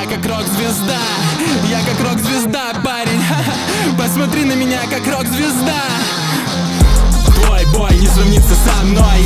Я как рок-звезда, я как рок-звезда, парень. Посмотри на меня, как рок-звезда. Твой бой не сравнится со мной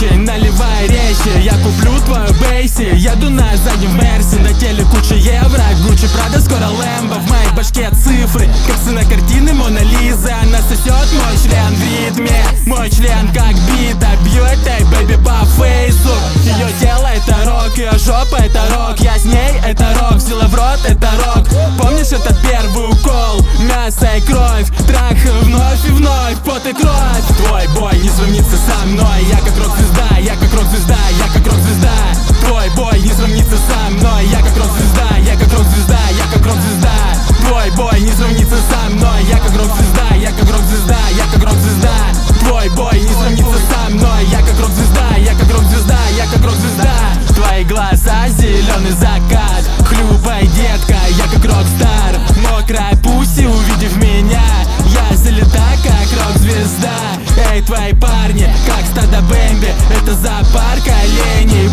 печень Наливай речи, я куплю твою бейси Еду на заднем Мерсе, на теле куча евро Гуччи, Прада, скоро Лэмбо В моей башке цифры, как сына картины Мона Лиза Она сосет мой член в ритме Мой член как бита Бьет этой бэби по фейсу. Ее тело это рок, ее жопа это рок. Я с ней это рок, взяла в рот это рок. Помнишь этот первый укол? Мясо и кровь, трах вновь и вновь, пот и кровь. Твой бой не сравнится со мной. Я как рок-звезда, твои парни, как стадо Бэмби. Это зоопарк оленей,